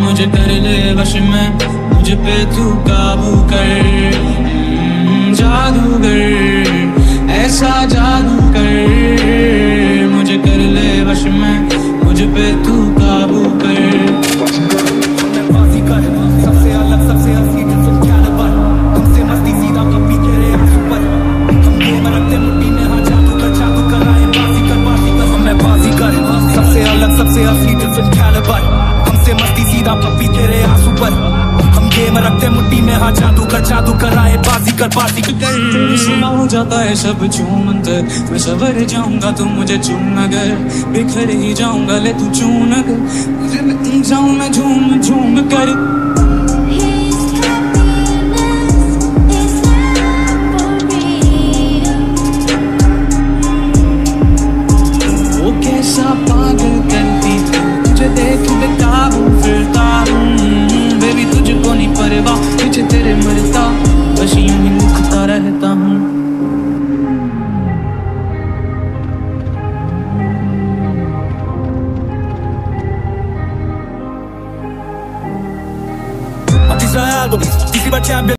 मुझे कर ले वश में मुझे पे तू काबू कर। हम्म, जादूगर ऐसा जादू कर मुझे कर ले वश में सबसे अलग, सबसे असली डिफरेंट कैलिबर हमसे मस्ती सीधा पप्पी तेरे आँसू पर। हम गेम रखते मुट्ठी में हाँ जादू कर जादू कर आए बाजी कर। बाजी कर हो जाता है सब चूम चूमंत मैं सवर जाऊँगा तुम मुझे चूम अगर बिखर ही जाऊँगा, ले तू अगर मुझे मैं जाऊँ, मैं झूम झूम कर। Piece of album, DC but champion